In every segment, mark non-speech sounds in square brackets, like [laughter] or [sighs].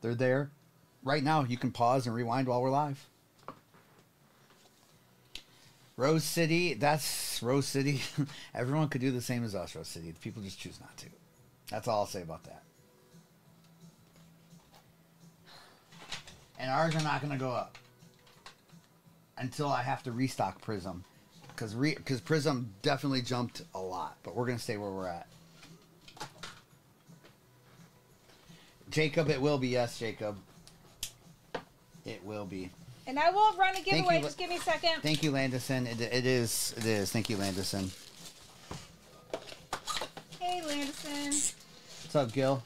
They're there. Right now, you can pause and rewind while we're live. Rose City, that's Rose City. [laughs] Everyone could do the same as us, Rose City. People just choose not to. That's all I'll say about that. And ours are not going to go up until I have to restock Prism. Because re- cause Prism definitely jumped a lot, but we're going to stay where we're at. Jacob, it will be. Yes, Jacob. It will be. And I will run a giveaway. you. Just give me a second. Thank you, Landison. It, it is. It is. Thank you, Landison. Hey, Landison. What's up, Gil?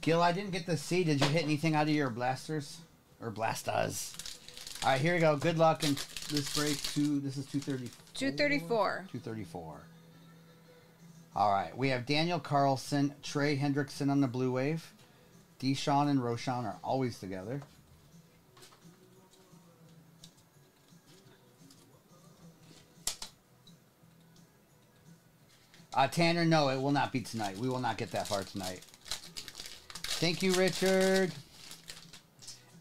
Gil, I didn't get to see. Did you hit anything out of your blasters or blastas? All right, here we go. Good luck in this break. Two. This is two thirty. 234. Two thirty four. All right, we have Daniel Carlson, Trey Hendrickson on the blue wave. Deshaun and Roshan are always together. Uh, Tanner, no, it will not be tonight. We will not get that far tonight. Thank you, Richard.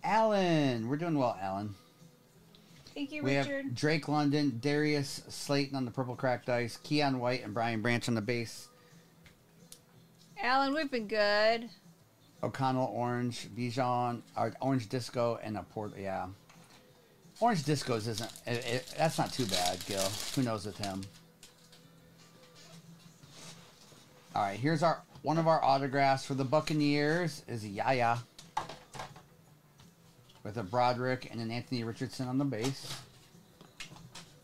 Alan, we're doing well, Alan. Thank you, We Richard. have Drake London, Darius Slayton on the purple cracked ice, Keion White and Brian Branch on the base, Alan, we've been good. O'Connell Orange, Bijan, or Orange Disco, and a port. Yeah, Orange Discos isn't. It, it, that's not too bad, Gil. Who knows with him? All right, here's our one of our autographs for the Buccaneers is Yaya with a Broderick and an Anthony Richardson on the base.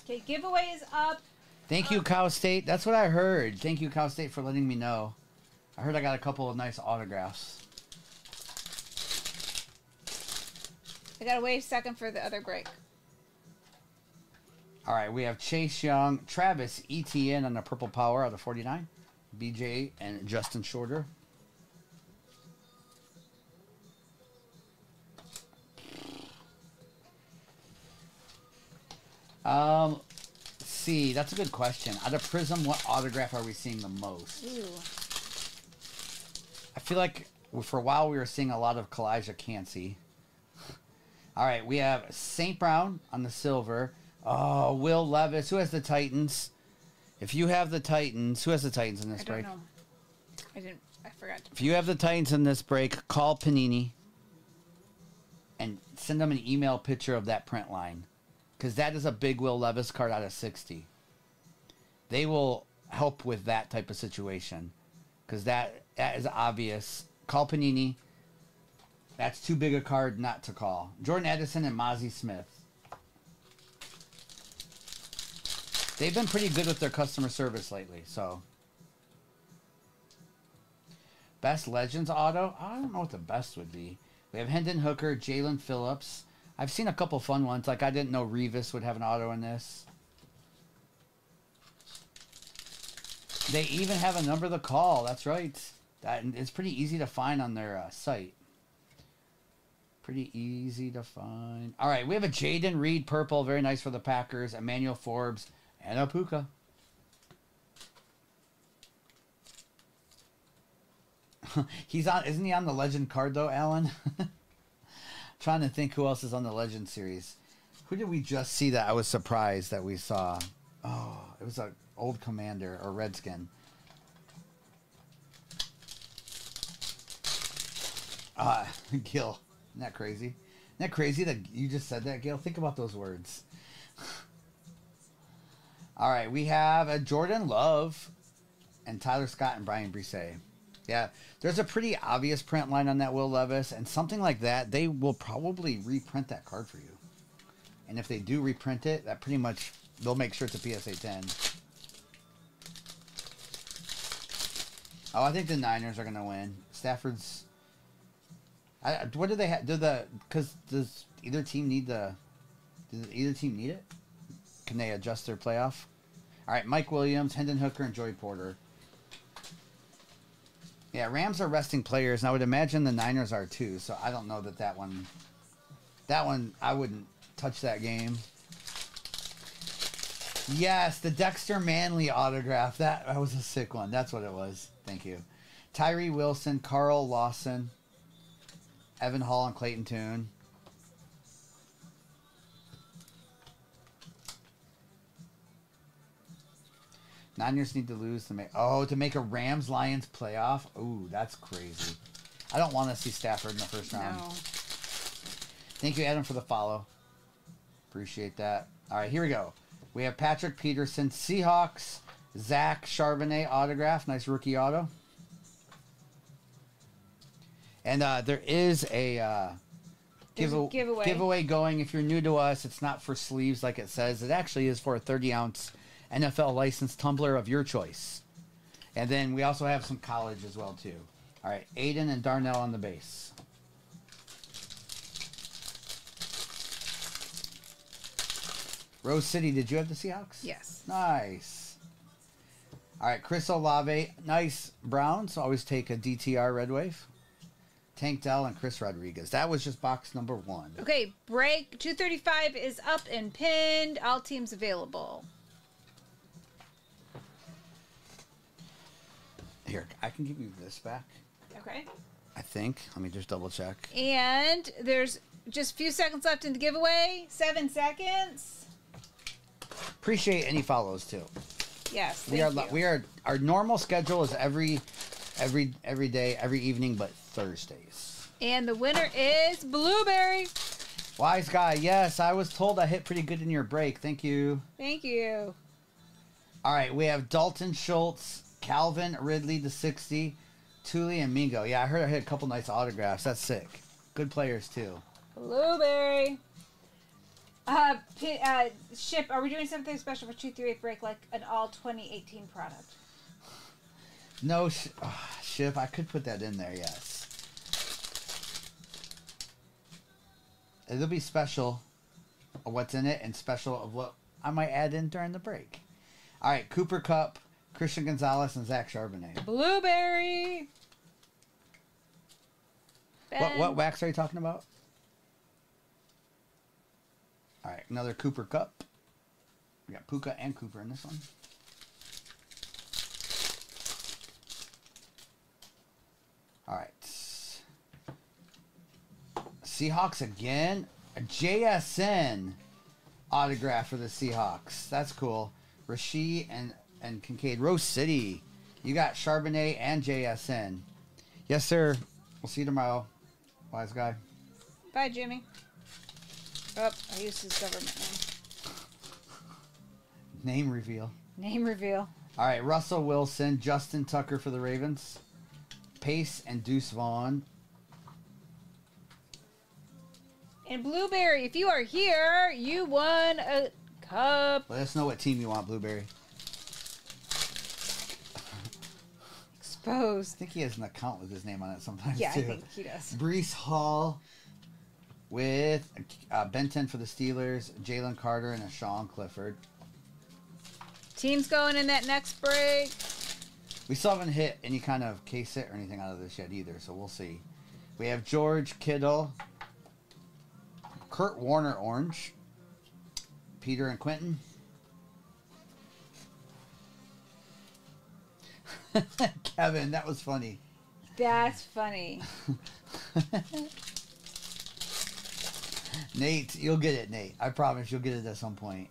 Okay, giveaway is up. Thank you, Cal State. That's what I heard. Thank you, Cal State, for letting me know. I heard I got a couple of nice autographs. I gotta wait a second for the other break. All right, we have Chase Young, Travis Etienne on the Purple Power out of 49, BJ and Justin Shorter. Um, see, that's a good question. Out of Prism, what autograph are we seeing the most? Ooh. I feel like for a while we were seeing a lot of Kalijah Kancey. All right, we have St. Brown on the silver. Oh, Will Levis. Who has the Titans? If you have the Titans, who has the Titans in this I don't break? know. I didn't. I forgot. To, If you have the Titans in this break, call Panini and send them an email picture of that print line. Because that is a big Will Levis card out of 60. They will help with that type of situation. Because that, that is obvious. Call Panini. That's too big a card not to call. Jordan Addison and Mazi Smith. They've been pretty good with their customer service lately, so. Best Legends auto? I don't know what the best would be. We have Hendon Hooker, Jalen Phillips. I've seen a couple fun ones. Like I didn't know Revis would have an auto in this. They even have a number to call. That's right. That it's pretty easy to find on their uh, site. Pretty easy to find. All right, we have a Jayden Reed purple, very nice for the Packers. Emmanuel Forbes and a Puka. [laughs] He's on. Isn't he on the Legend card though, Alan? [laughs] Trying to think who else is on the Legend series. Who did we just see that I was surprised that we saw? Oh, it was a old Commander or Redskin. Uh, [laughs] Gil, isn't that crazy? Isn't that crazy that you just said that, Gail? Think about those words. [laughs] All right, we have a Jordan Love and Tyler Scott and Brian Brisset. Yeah, there's a pretty obvious print line on that Will Levis, and something like that, they will probably reprint that card for you. And if they do reprint it, that pretty much they'll make sure it's a PSA 10. Oh, I think the Niners are going to win. Stafford's. I, what do they have? Do the because does either team need the? Does either team need it? Can they adjust their playoff? All right, Mike Williams, Hendon Hooker, and Joey Porter. Yeah, Rams are resting players, and I would imagine the Niners are too. So I don't know that that one, that one I wouldn't touch that game. Yes, the Dexter Manley autograph. That that was a sick one. That's what it was. Thank you. Tyree Wilson, Carl Lawson. Evan Hall and Clayton Tune. Niners need to lose to make oh to make a Rams Lions playoff. Ooh, that's crazy. I don't want to see Stafford in the first round. No. Thank you, Adam, for the follow. Appreciate that. All right, here we go. We have Patrick Peterson, Seahawks, Zach Charbonnet autograph. Nice rookie auto. And uh, there is a uh, There's a give- giveaway. giveaway going. If you're new to us, it's not for sleeves like it says. It actually is for a 30 ounce NFL licensed tumbler of your choice. And then we also have some college as well too. All right, Aiden and Darnell on the base. Rose City, did you have the Seahawks? Yes. Nice. All right, Chris Olave, nice Browns. Always take a DTR Red Wave. Tank Dell and Chris Rodriguez. That was just box number one. Okay, break 235 is up and pinned. All teams available. Here, I can give you this back. Okay. I think. Let me just double check. And there's just a few seconds left in the giveaway. Seven seconds. Appreciate any follows too. Yes. we are you. we are our normal schedule is every every every day, every evening, but Thursdays. And the winner is Blueberry. Wise guy, yes, I was told I hit pretty good in your break. Thank you. Thank you. All right, we have Dalton Schultz, Calvin Ridley the 60, Thule and Mingo. Yeah, I heard I hit a couple nice autographs. That's sick. Good players too. Blueberry. Uh, uh, ship. Are we doing something special for two three eight break, like an all 2018 product? No, sh- ah, Ship, I could put that in there, yes. It'll be special of what's in it and special of what I might add in during the break. All right, Cooper Kupp, Christian Gonzalez, and Zach Charbonnet. Blueberry. What, what wax are you talking about? All right, another Cooper Kupp. We got Puka and Cooper in this one. All right. Seahawks again. A JSN autograph for the Seahawks. That's cool. Rashee and, and Kincaid. Rose City. You got Charbonnet and JSN. Yes, sir. We'll see you tomorrow. Wise guy. Bye, Jimmy. Oh, I used his government name. Name reveal. Name reveal. All right, Russell Wilson, Justin Tucker for the Ravens, Pace and Deuce Vaughn. And Blueberry, if you are here, you won a cup. Let us know what team you want, Blueberry. Exposed. I think he has an account with his name on it sometimes Yeah, too. I think he does. Breece Hall with uh, Benton for the Steelers, Jalen Carter, and a Sean Clifford. Team's going in that next break. We still haven't hit any kind of case hit or anything out of this yet either, so we'll see. We have George Kittle, Kurt Warner Orange, Peter and Quentin. [laughs] Kevin, that was funny. That's funny. [laughs] Nate, you'll get it, Nate. I promise you'll get it at some point.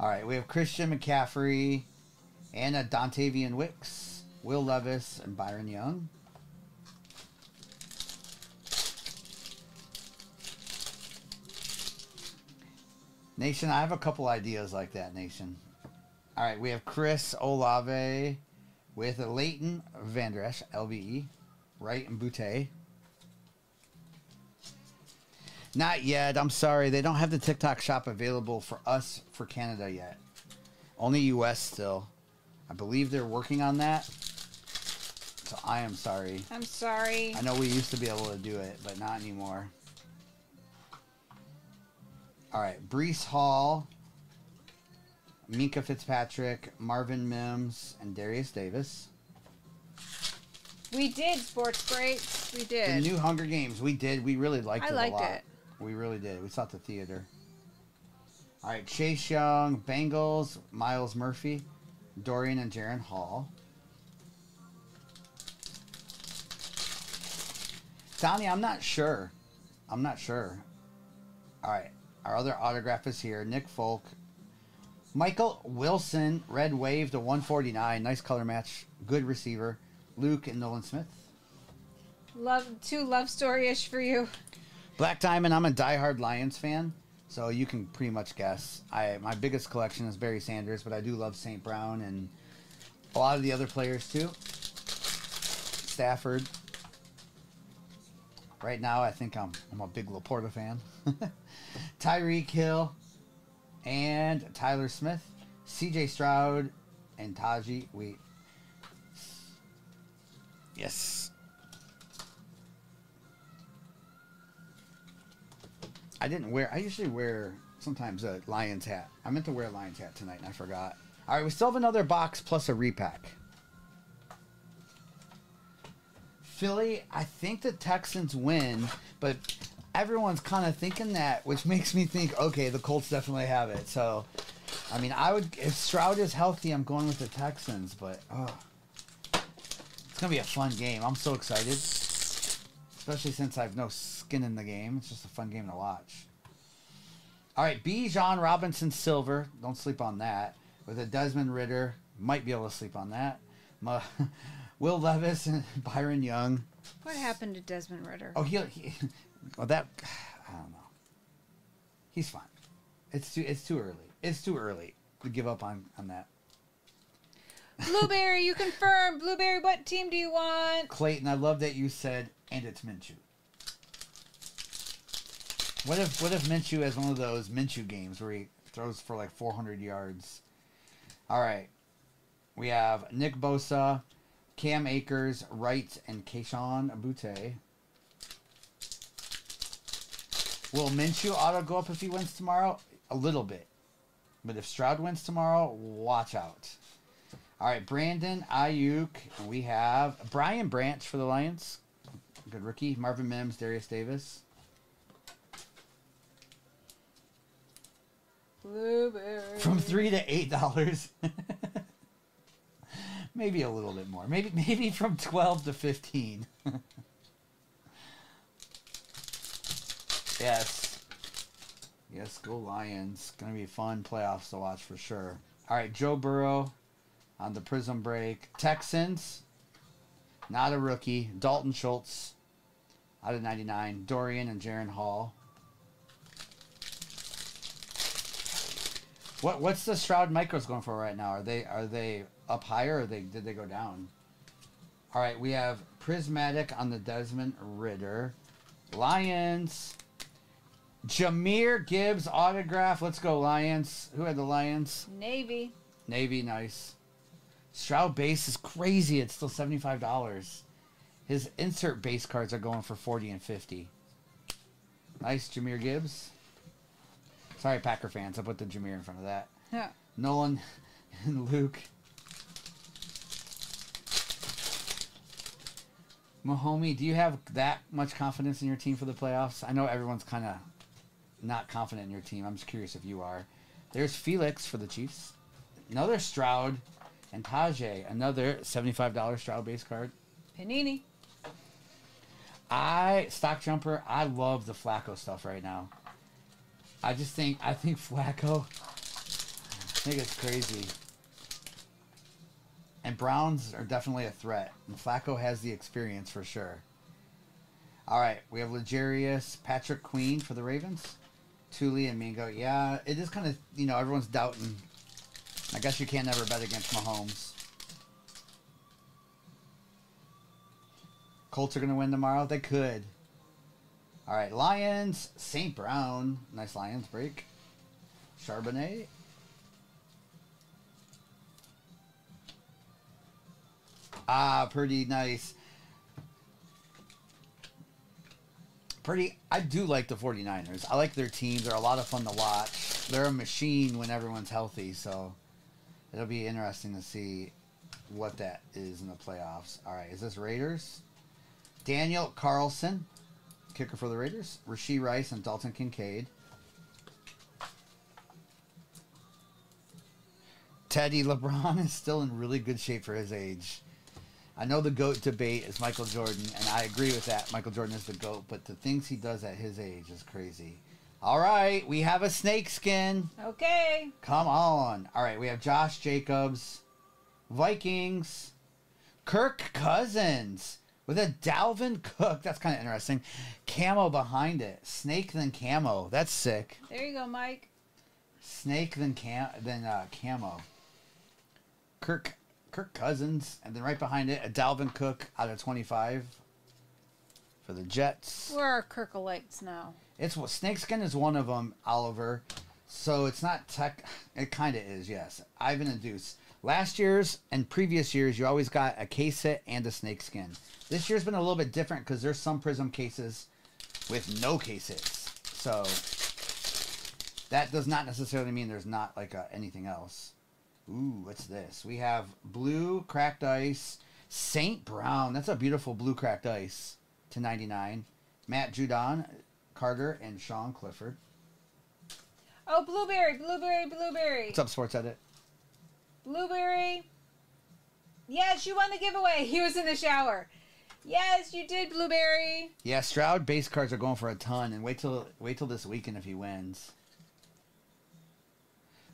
All right, we have Christian McCaffrey, Anna Dontayvion Wicks, Will Levis, and Byron Young. Nation, I have a couple ideas like that, Nation. All right, we have Chris Olave with Leighton Vander Esch, LVE, Wright and Boutte. Not yet. I'm sorry. They don't have the TikTok shop available for us for Canada yet. Only US still. I believe they're working on that. So I am sorry. I'm sorry. I know we used to be able to do it, but not anymore. All right, Breece Hall, Minkah Fitzpatrick, Marvin Mims, and Darius Davis. We did sports breaks. We did. The new Hunger Games, we did. We really liked I it liked a lot. it. We really did. We saw it the theater. All right, Chase Young, Bengals, Myles Murphy, Dorian and Jaren Hall. Donnie, I'm not sure. I'm not sure. All right. Our other autograph is here. Nick Folk. Michael Wilson, red wave to 149. Nice color match. Good receiver. Luke and Nolan Smith. Love too love story ish for you. Black Diamond, I'm a diehard Lions fan, so you can pretty much guess. I my biggest collection is Barry Sanders, but I do love St. Brown and a lot of the other players too. Stafford. Right now, I think I'm I'm a big Laporta fan. [laughs] Tyreek Hill and Tyler Smith, C.J. Stroud, and Taji. Wait. Yes. I didn't wear. I usually wear sometimes a Lions hat. I meant to wear a Lions hat tonight, and I forgot. All right, we still have another box plus a repack. Philly, I think the Texans win, but everyone's kind of thinking that, which makes me think, okay, the Colts definitely have it. So, I mean, I would if Stroud is healthy, I'm going with the Texans, but oh, it's gonna be a fun game. I'm so excited, especially since I've no skin in the game. It's just a fun game to watch. All right, Bijan Robinson Silver. Don't sleep on that. With a Desmond Ridder, might be able to sleep on that. Ma- [laughs] Will Levis and Byron Young. What happened to Desmond Ridder? Oh, he, he well that [sighs] I don't know. He's fine. It's too it's too early. It's too early to give up on on that. Blueberry, you confirm. Blueberry, what team do you want? Clayton, I love that you said and it's Minshew. What if what if Minshew has one of those Minshew games where he throws for like 400 yards? All right, we have Nick Bosa, Cam Akers, Wright, and Keishon Abute. Will Minshew auto go up if he wins tomorrow? A little bit. But if Stroud wins tomorrow, watch out. All right, Brandon Aiyuk. We have Brian Branch for the Lions. Good rookie. Marvin Mims, Darius Davis. Blueberry. From three to eight dollars. [laughs] maybe a little bit more. Maybe maybe from twelve to fifteen. [laughs] yes. Yes, go Lions. Gonna be fun playoffs to watch for sure. Alright, Joe Burrow on the prism break. Texans. Not a rookie. Dalton Schultz out of 99. Dorian and Jaren Hall. What what's the Stroud Micros going for right now? Are they are they up higher or they did they go down? All right, we have Prismatic on the Desmond Ridder. Lions. Jahmyr Gibbs autograph. Let's go Lions. Who had the Lions? Navy. Navy, nice. Stroud base is crazy. It's still seventy five dollars. His insert base cards are going for forty and fifty. Nice, Jahmyr Gibbs. Sorry, Packer fans. I put the Jahmyr in front of that. Yeah. Nolan [laughs] and Luke. Mahomie, do you have that much confidence in your team for the playoffs? I know everyone's kind of not confident in your team. I'm just curious if you are. There's Felix for the Chiefs. Another Stroud and Tajay. Another $75 Stroud base card. Panini. I stock jumper. I love the Flacco stuff right now. I just think I think Flacco. I think it's crazy. And Browns are definitely a threat. And Flacco has the experience for sure. All right, we have Legarius, Patrick Queen for the Ravens, Thule and Mingo. Yeah, it is kind of you know everyone's doubting. I guess you can't never bet against Mahomes. Colts are going to win tomorrow. They could. All right, Lions, St. Brown. Nice Lions break. Charbonnet. Ah, pretty nice. Pretty, I do like the 49ers. I like their team. They're a lot of fun to watch. They're a machine when everyone's healthy, so it'll be interesting to see what that is in the playoffs. All right, is this Raiders? Daniel Carlson, kicker for the Raiders. Rashee Rice and Dalton Kincaid. Teddy LeBron [laughs] is still in really good shape for his age. I know the GOAT debate is Michael Jordan, and I agree with that. Michael Jordan is the GOAT, but the things he does at his age is crazy. All right, we have a snake skin. Okay. Come on. All right, we have Josh Jacobs, Vikings, Kirk Cousins with a Dalvin Cook. That's kind of interesting. Camo behind it. Snake then camo. That's sick. There you go, Mike. Snake then cam then uh, camo. Kirk Kirk Cousins, and then right behind it, a Dalvin Cook out of twenty five for the Jets. Where are Kirkalites now? It's what snakeskin is one of them, Oliver. So it's not tech. It kind of is, yes. Ivan and Deuce. Last year's and previous years, you always got a case hit and a snakeskin. This year's been a little bit different because there's some prism cases with no cases. So that does not necessarily mean there's not like a, anything else. Ooh, what's this? We have blue cracked ice, Saint Brown. That's a beautiful blue cracked ice to 99. Matt Judon, Carter, and Sean Clifford. Oh, blueberry, blueberry, blueberry. What's up, Sports Edit? Blueberry. Yes, you won the giveaway. [laughs] He was in the shower. Yes, you did, blueberry. Yeah, Stroud base cards are going for a ton, and wait till wait till this weekend if he wins.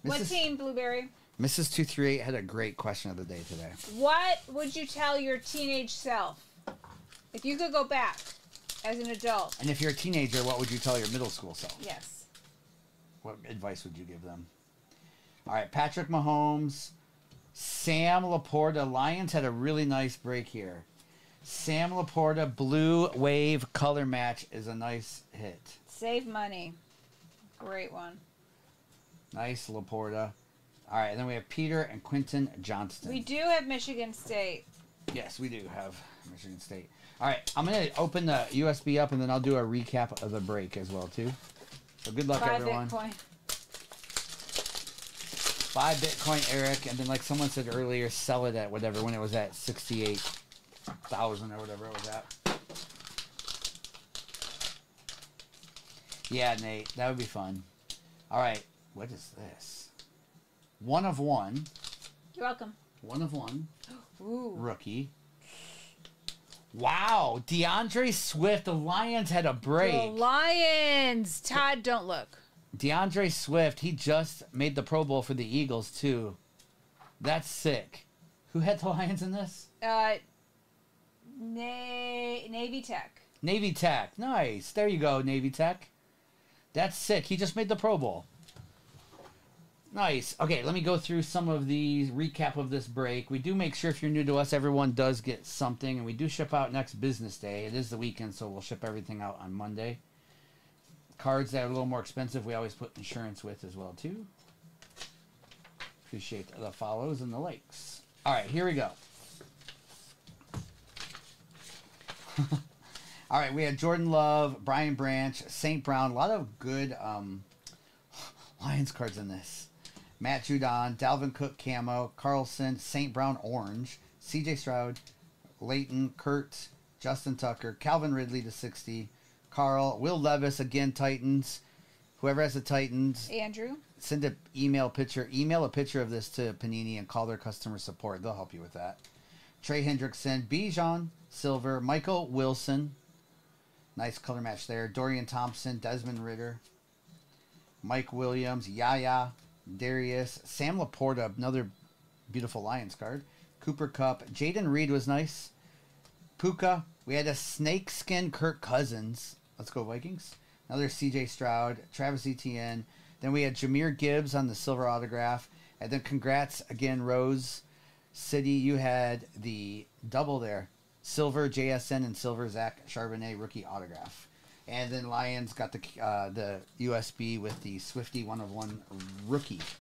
What team, blueberry? Mrs. Two Three Eight had a great question of the day today. What would you tell your teenage self if you could go back as an adult? And if you're a teenager, what would you tell your middle school self? Yes. What advice would you give them? All right, Patrick Mahomes, Sam Laporta. Lions had a really nice break here. Sam Laporta blue wave color match is a nice hit. Save money. Great one. Nice Laporta. All right, and then we have Peter and Quentin Johnston. We do have Michigan State. Yes, we do have Michigan State. All right, I'm gonna open the USB up and then I'll do a recap of the break as well too. So good luck, Five everyone. Bitcoin. Buy Bitcoin, Eric, and then like someone said earlier, sell it at whatever when it was at sixty-eight thousand or whatever it was at. Yeah, Nate, that would be fun. All right, what is this? One of one, You're welcome. one of one [gasps] Ooh. rookie. Wow, DeAndre Swift. The Lions had a break. The Lions. Todd, don't look. DeAndre Swift, he just made the Pro Bowl for the Eagles too. That's sick. Who had the [laughs] Lions in this? Uh, Na- Navy Tech. Navy Tech. Nice. There you go, Navy Tech. That's sick. He just made the Pro Bowl. Nice. Okay, let me go through some of the recap of this break. We do make sure if you're new to us, everyone does get something, and we do ship out next business day. It is the weekend, so we'll ship everything out on Monday. Cards that are a little more expensive, we always put insurance with as well too. Appreciate the follows and the likes. All right, here we go. [laughs] All right, we had Jordan Love, Brian Branch, St. Brown. A lot of good um, [laughs] Lions cards in this. Matt Judon, Dalvin Cook camo, Carlson, St. Brown orange, CJ Stroud, Leighton, Kurt, Justin Tucker, Calvin Ridley to 60, Carl, Will Levis again, Titans. Whoever has the Titans, Andrew. send an email picture, email a picture of this to Panini and call their customer support. They'll help you with that. Trey Hendrickson, Bijan, Silver, Michael Wilson. Nice color match there. Dorian Thompson, Desmond Ridder, Mike Williams, Yaya, Darius, Sam Laporta, another beautiful Lions card. Cooper Kupp, Jayden Reed was nice. Puka, we had a snakeskin Kirk Cousins. Let's go Vikings. Another CJ Stroud, Travis Etienne. Then we had Jahmyr Gibbs on the silver autograph. And then congrats again, Rose City. You had the double there. Silver JSN and silver Zach Charbonnet rookie autograph. And then Lions got the uh, the USB with the Swifty one of one rookie